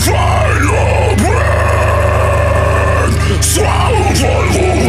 Feuer breath. Swallow voll Ruhe.